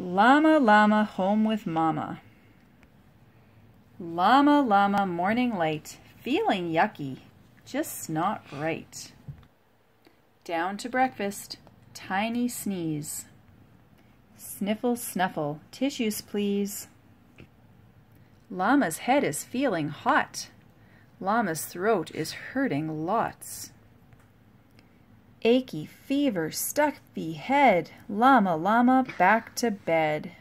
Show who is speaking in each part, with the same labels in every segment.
Speaker 1: Llama, llama, home with mama. Llama, llama, morning light, feeling yucky, just not right. Down to breakfast, tiny sneeze. Sniffle, snuffle, tissues please. Llama's head is feeling hot. Llama's throat is hurting lots. Achy fever, stuffy head, llama, llama, back to bed.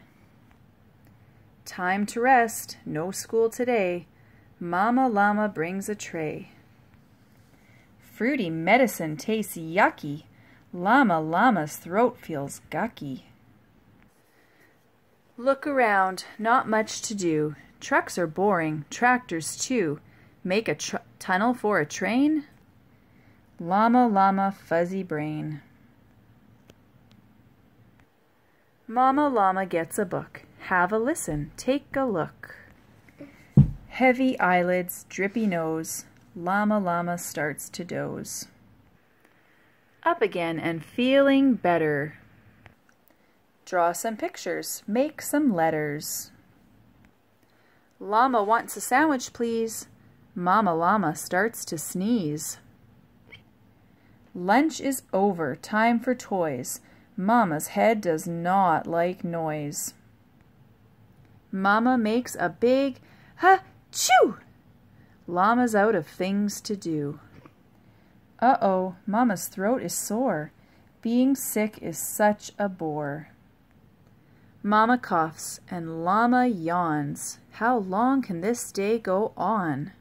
Speaker 1: Time to rest, no school today. Mama llama brings a tray. Fruity medicine tastes yucky. Llama llama's throat feels gucky. Look around, not much to do. Trucks are boring, tractors too. Make a tunnel for a train? Llama Llama Fuzzy Brain. Mama Llama gets a book. Have a listen, take a look. Heavy eyelids, drippy nose, Llama Llama starts to doze. Up again and feeling better. Draw some pictures, make some letters. Llama wants a sandwich, please. Mama Llama starts to sneeze. Lunch is over, time for toys. Mama's head does not like noise. Mama makes a big ha-chew. Llama's out of things to do. Uh-oh, Mama's throat is sore. Being sick is such a bore. Mama coughs and Llama yawns. How long can this day go on?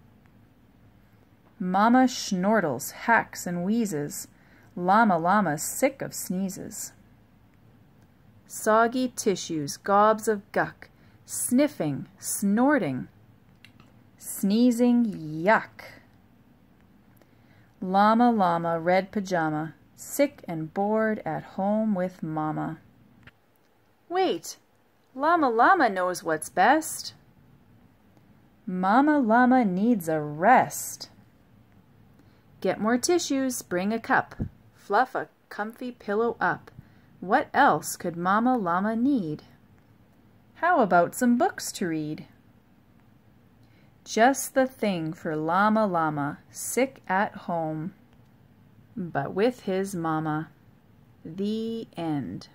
Speaker 1: Mama schnortles, hacks, and wheezes. Llama Llama's sick of sneezes. Soggy tissues, gobs of guck, sniffing, snorting, sneezing, yuck. Llama Llama, red pajama, sick and bored at home with Mama. Wait, Llama Llama knows what's best. Mama Llama needs a rest. Get more tissues, bring a cup. Fluff a comfy pillow up. What else could Mama Llama need? How about some books to read? Just the thing for Llama Llama, sick at home, but with his mama. The end.